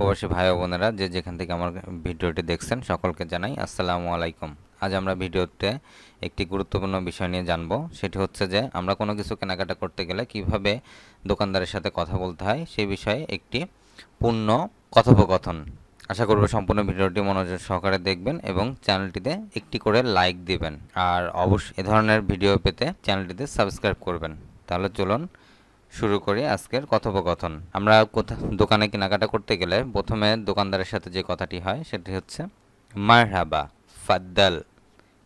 প্রবাসী ভাই বোনেরা যে যেখান থেকে আমার ভিডিওটি দেখছেন সকলকে জানাই আসসালামু আলাইকুম। আজ আমরা ভিডিওতে একটি গুরুত্বপূর্ণ বিষয় নিয়ে জানব। সেটি হচ্ছে যে আমরা কোনো কিছু কেনাকাটা করতে গেলে কীভাবে দোকানদারের সাথে কথা বলতে হয় সেই বিষয়ে একটি পূর্ণ কথোপকথন। আশা করব সম্পূর্ণ ভিডিওটি মনোযোগ সহকারে দেখবেন এবং চ্যানেলটিতে একটি করে লাইক দিবেন। আর অবশ্যই এ ধরনের ভিডিও পেতে চ্যানেলটিতে সাবস্ক্রাইব করবেন। তাহলে চলুন শুরু করি আজকের কথোপকথন। আমরা কোথা, দোকানে কেনাকাটা করতে গেলে প্রথমে দোকানদারের সাথে যে কথাটি হয় সেটি হচ্ছে, মারহাবা, ফাদ্দাল,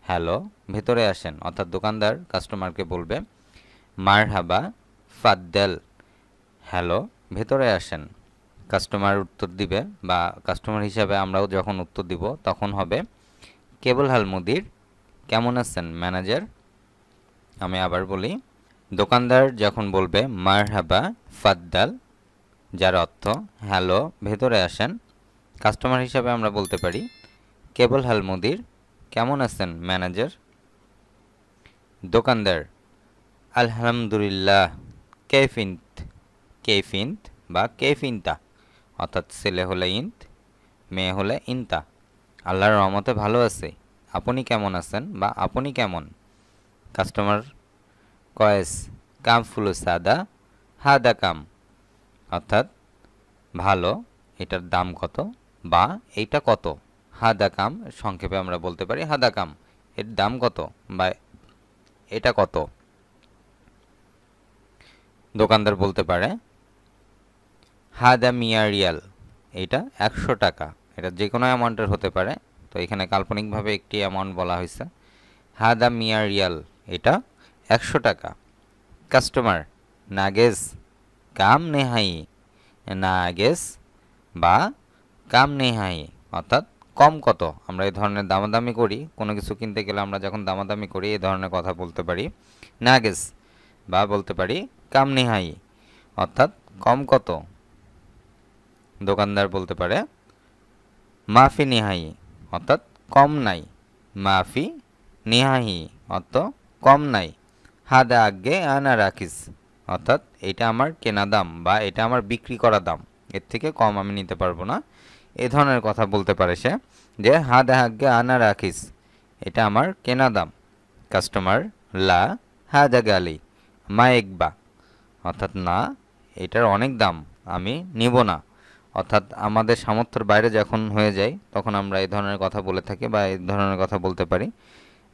হ্যালো, ভেতরে আসেন। অর্থাৎ দোকানদার, কাস্টমারকে বলবে, মারহাবা, ফাদ্দাল, হ্যালো, ভেতরে আসেন। কাস্টমার উত্তর দিবে বা কাস্টমার হিসাবে আমরাও যখন উত্তর দিব, তখন হবে, কেবল হাল মুদির, কেমন আছেন ম্যানেজার? আমি আবার বলি দোকানদার যখন বলবে মার মারহাবা, ফাদ্দাল যার অর্থ, হ্যালো, ভেতরে আসেন কাস্টমার হিসাবে আমরা বলতে পারি, কেবল হাল মুদির, কেমন আছেন, ম্যানেজার? দোকানদার, আলহামদুলিল্লাহ, কেফিন্ত কেফিন্ত বা কেফিনতা অর্থাৎ ছেলে হলে ইন্ত, মেয়ে হলে ইন্তা। আল্লাহর রহমতে ভালো আছে। আপনি কেমন আছেন বা আপনি কেমন? কাস্টমার কয়েস, কাম ফুলো সাদা, হাদা কাম। অর্থাৎ ভালো, এটার দাম কত বা এইটা কত? হাদা কাম, সংক্ষেপে আমরা বলতে পারি হাদা কাম। এর দাম কত বা এটা কত? দোকানদার বলতে পারে হাদা মিয়া রিয়াল এইটা একশো টাকা। এটা যে কোনো অ্যামাউন্টের হতে পারে। তো এখানে কাল্পনিকভাবে একটি অ্যামাউন্ট বলা হয়েছে। হাদা মিয়া রিয়াল এটা একশো টাকা। কাস্টমার নাগেজ কাম নেহাই নাগেজ বা কাম নেহাই, অর্থাৎ কম কত? আমরা এই ধরনের দামাদামি করি, কোনো কিছু কিনতে গেলে আমরা যখন দামাদামি করি, এই ধরনের কথা বলতে পারি। নাগেজ বা বলতে পারি কাম নেহাই, অর্থাৎ কম কত? দোকানদার বলতে পারে মাফি নিহাই, অর্থাৎ কম নাই। মাফি নিহাহি অর্থ কম নাই। হাদা আগে আনা রাখিস অর্থাৎ এটা আমার কেনা দাম বা এটা আমার বিক্রি করা দাম। এর থেকে কম আমি নিতে পারব না। এ ধরনের কথা বলতে পারে সে যে হাদা আগে আনা রাখিস এটা আমার কেনা দাম। কাস্টমার, লা হাদা গালি মা একবা। অর্থাৎ না, এটার অনেক দাম আমি নিব না। অর্থাৎ আমাদের সামর্থ্যের বাইরে যখন হয়ে যায়, তখন আমরা এই ধরনের কথা বলে থাকি বা এই ধরনের কথা বলতে পারি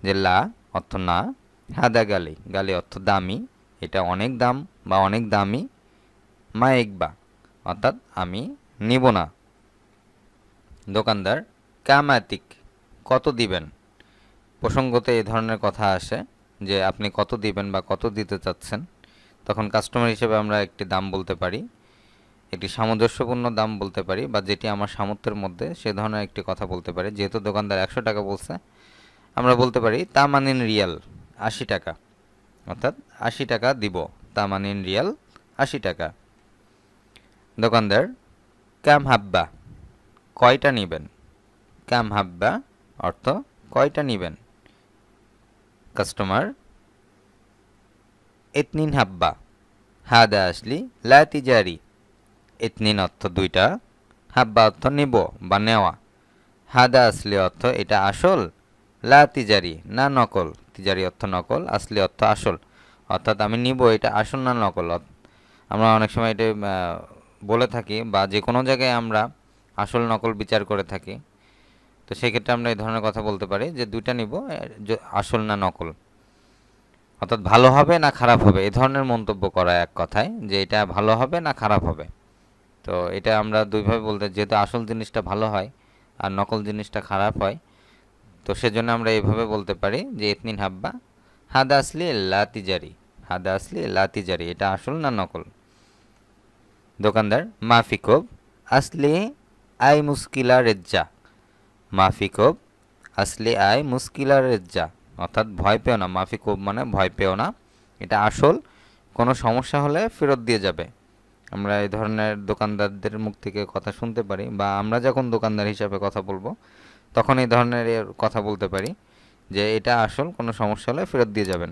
যে লা অর্থ না হাদা গালি গালি অর্থ দামি, এটা অনেক দাম বা অনেক দামি, মা একবা, অর্থাৎ আমি নিব না। দোকানদার, কামাতিক, কত দিবেন? প্রসঙ্গতে এই ধরনের কথা আসে যে আপনি কত দিবেন বা কত দিতে চাচ্ছেন। তখন কাস্টমার হিসেবে আমরা একটি দাম বলতে পারি, একটি সামঞ্জস্যপূর্ণ দাম বলতে পারি বা যেটি আমার সামর্থ্যের মধ্যে সে ধরনের একটি কথা বলতে পারি। যেহেতু দোকানদার একশো টাকা বলছে, আমরা বলতে পারি তা মানেন রিয়াল। আশি টাকা। অর্থাৎ আশি টাকা দিব। তামানিন রিয়াল আশি টাকা। দোকানদার ক্যাম হাব্বা, কয়টা নেবেন? ক্যাম হাব্বা অর্থ কয়টা নেবেন? কাস্টমার, এতনিন হাব্বা, হাদা আসলি লা তিজারি এতনিন অর্থ দুইটা, হাব্বা অর্থ নিব বা নেওয়া। হাদা আসলি অর্থ এটা আসল লা তিজারি না নকল। তিজারি অর্থ নকল, আসলি অর্থ আসল। অর্থাৎ আমি নিব, এটা আসল না নকল? আমরা অনেক সময় এটা বলে থাকি বা যে কোনো জায়গায় আমরা আসল নকল বিচার করে থাকি। তো সেক্ষেত্রে আমরা এই ধরনের কথা বলতে পারি যে দুইটা নিব আসল না নকল। অর্থাৎ ভালো হবে না খারাপ হবে? এই ধরনের মন্তব্য করা এক কথায় যে এটা ভালো হবে না খারাপ হবে। তো এটা আমরা দুইভাবে বলতে যেহেতু আসল জিনিসটা ভালো হয় আর নকল জিনিসটা খারাপ হয় তো সেজন্য আমরা এভাবে বলতে পারি যে এতনিন হাব্বা? হাদা আসলি লাতিজারি। হাদা আসলি লাতিজারি। এটা আসল না নকল? দোকানদার মাফিকব আসলি আই মুস্কিলা রেজ্জা। মাফিকব আসলি আই মুস্কিলা রেজ্জা। অর্থাৎ ভয় পেও না। মাফিকব মানে ভয় পেও না। এটা আসল। কোনো সমস্যা হলে ফেরত দিয়ে যাবে। আমরা এই ধরনের দোকানদারদের মুখ থেকে কথা শুনতে পারি বা আমরা যখন দোকানদার হিসাবে কথা বলব তখন এই ধরনের কথা বলতে পারি যে এটা আসল, কোনো সমস্যা হলে ফেরত দিয়ে যাবেন।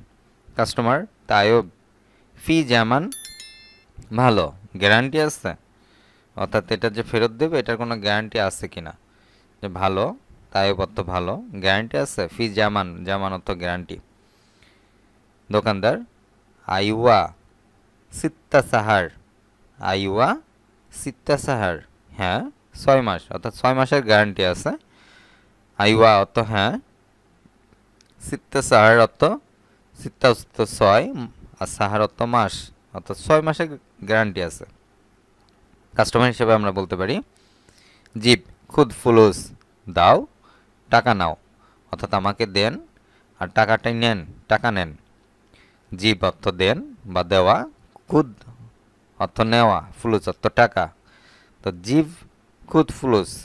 কাস্টমার তাইব ফি জামান ভালো গ্যারান্টি আছে, অর্থাৎ এটা যে ফেরত দেবে, এটার কোনো গ্যারান্টি আছে কিনা? যে ভালো তাইব অর্থ ভালো গ্যারান্টি আছে ফি জামান জামান অর্থ গ্যারান্টি দোকানদার, আইওয়া সিত্তা সাহার, আইওয়া সিত্তা সাহার হ্যাঁ ছয় মাস, অর্থাৎ ছয় মাসের গ্যারান্টি আছে। আইওয়া অর্থ হ্যাঁ? সিত্তা সাহার অর্থ সিত্তা অর্থ ছয় আর সাহার অর্থ মাস। অর্থাৎ ছয় মাসের গ্যারান্টি আছে। কাস্টমার হিসেবে আমরা বলতে পারি, জিপ, খুদ, ফুলুস, দাও, টাকা নাও। অর্থাৎ আমাকে দেন আর টাকাটাই নেন, টাকা নেন। জিপ অর্থ দেন বা দেওয়া, খুদ অর্থ নেওয়া, ফুলুস অর্থ টাকা। তো জিভ খুদ, ফুলুস,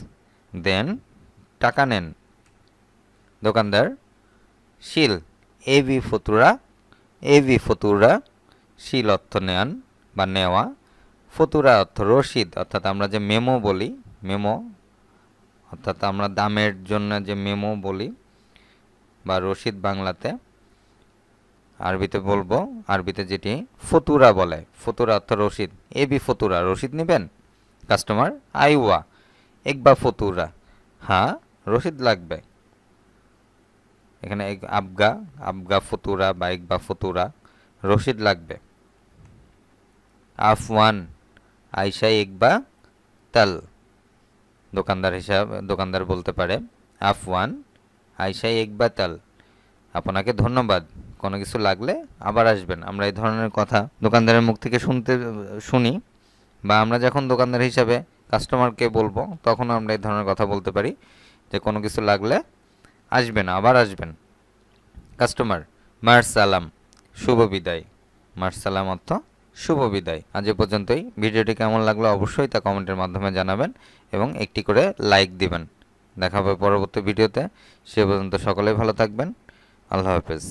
দেন, টাকা নেন। দোকানদার, শিল, এ বি ফতুরা, এ বি ফতুরা, শিল অর্থ নেন বা নেওয়া, ফতুরা অর্থ রসিদ, অর্থাৎ আমরা যে মেমো বলি, মেমো, অর্থাৎ আমরা দামের জন্য যে মেমো বলি বা রসিদ বাংলাতে, আরবিতে বলব, আরবিতে যেটি ফতুরা বলে, ফতুরা অর্থ রসিদ। এ বি ফতুরা, রসিদ নেবেন? কাস্টমার, আইওয়া একবা ফতুরা হ্যাঁ রসিদ লাগবে। এখানে এক আবগা আবগা ফতুরা বা একবা ফতুরা রশিদ লাগবে। আফওয়ান আইসা একবা তাল, দোকানদার হিসাব, দোকানদার বলতে পারে। আফওয়ান আইসা একবা তাল। আপনাকে ধন্যবাদ, কোনো কিছু লাগলে আবার আসবেন। আমরা এই ধরনের কথা দোকানদারের মুখ থেকে শুনতে, শুনি বা আমরা যখন দোকানদার হিসাবে কাস্টমারকে বলব তখন আমরা এই ধরনের কথা বলতে পারি যে কোনো কিছু লাগলে আসবেন, আবার আসবেন। কাস্টমার মার্সালাম, শুভ বিদায়। মার্সালাম অর্থ শুভ বিদায়। আজ পর্যন্তই। ভিডিওটি কেমন লাগল অবশ্যই তা কমেন্টের মাধ্যমে জানাবেন এবং একটি করে লাইক দিবেন। দেখা হবে পরবর্তী ভিডিওতে। সে পর্যন্ত সকলেই ভালো থাকবেন। আল্লাহ হাফেজ।